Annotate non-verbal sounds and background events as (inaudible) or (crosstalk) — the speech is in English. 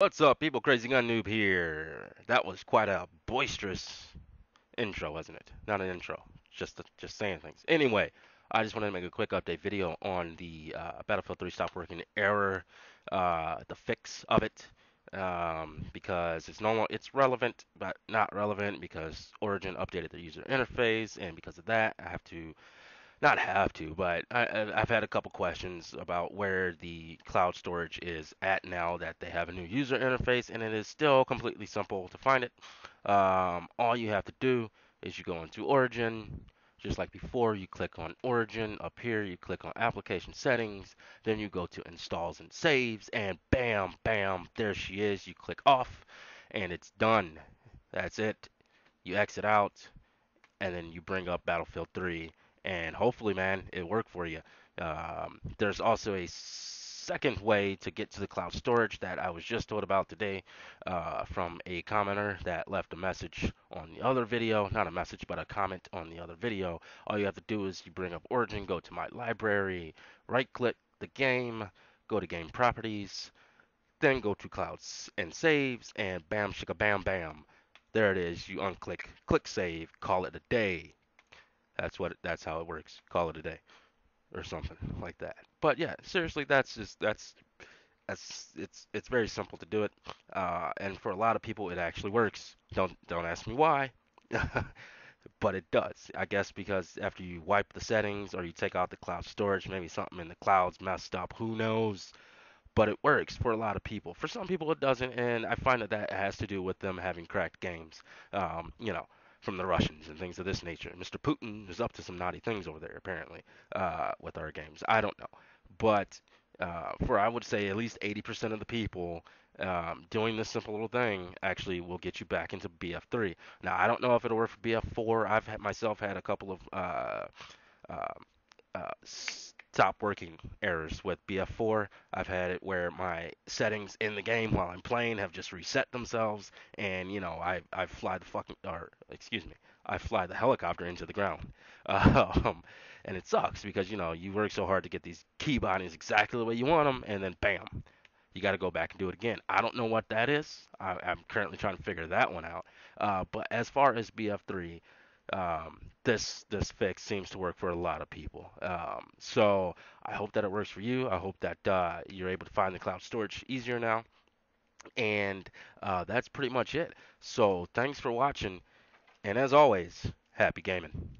What's up, people? Crazy Gun Noob here. That was quite a boisterous intro, wasn't it? Not an intro, just just saying things. Anyway, I just wanted to make a quick update video on the uh, Battlefield 3 stop working error, uh, the fix of it, um, because it's no longer it's relevant, but not relevant because Origin updated their user interface, and because of that, I have to not have to, but I, have had a couple questions about where the cloud storage is at now that they have a new user interface, and it is still completely simple to find it. Um, all you have to do is you go into Origin, just like before, you click on Origin. Up here, you click on Application Settings, then you go to Installs and Saves, and bam, bam, there she is. You click off, and it's done. That's it. You exit out, and then you bring up Battlefield 3 and hopefully, man, it worked for you. Um, there's also a second way to get to the cloud storage that I was just told about today uh, from a commenter that left a message on the other video. Not a message, but a comment on the other video. All you have to do is you bring up Origin, go to my library, right click the game, go to game properties, then go to clouds and saves, and bam, shika bam, bam. There it is. You unclick, click save, call it a day. That's what that's how it works. Call it a day or something like that. But yeah, seriously, that's just that's that's it's it's very simple to do it, uh, and for a lot of people, it actually works. Don't don't ask me why, (laughs) but it does. I guess because after you wipe the settings or you take out the cloud storage, maybe something in the clouds messed up. Who knows? But it works for a lot of people. For some people, it doesn't, and I find that that has to do with them having cracked games. Um, you know, from the Russians and things of this nature. Mr. Putin is up to some naughty things over there, apparently, uh, with our games. I don't know. But uh, for, I would say, at least 80% of the people um, doing this simple little thing actually will get you back into BF3. Now, I don't know if it'll work for BF4. I've had, myself had a couple of uh, um, uh stop working errors with BF4. I've had it where my settings in the game while I'm playing have just reset themselves, and you know I I fly the fucking or excuse me I fly the helicopter into the ground, (laughs) um, and it sucks because you know you work so hard to get these key bindings exactly the way you want them, and then bam, you got to go back and do it again. I don't know what that is. I, am currently trying to figure that one out. Uh, but as far as BF3, um, this this fix seems to work for a lot of people. Um, so I hope that it works for you. I hope that uh, you're able to find the cloud storage easier now. And uh, that's pretty much it. So thanks for watching. And as always, happy gaming.